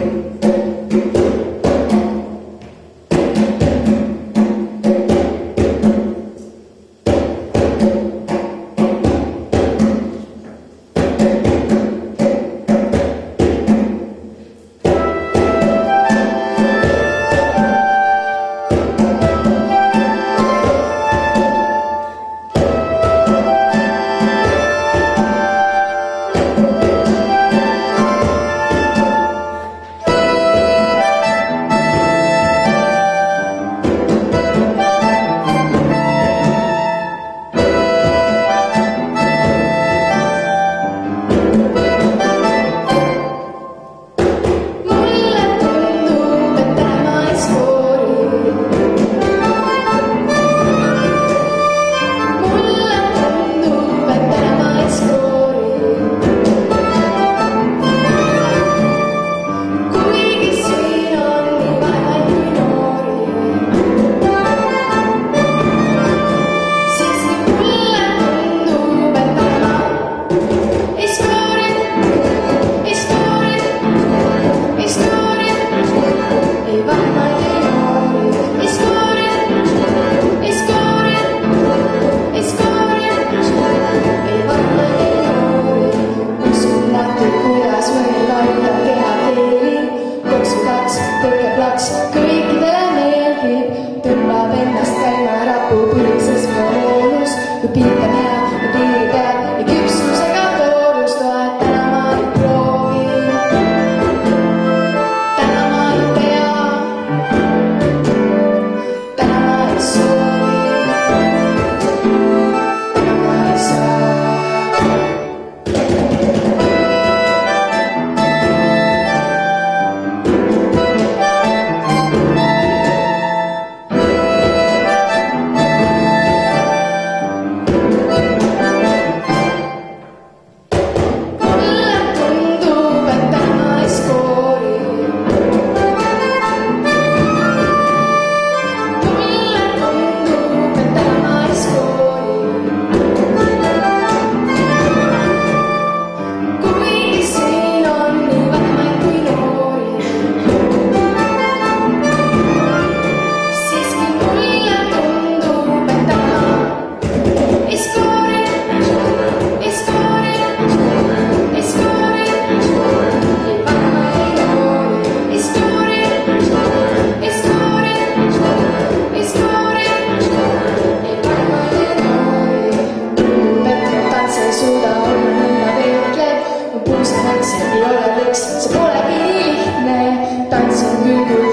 Cristo. under your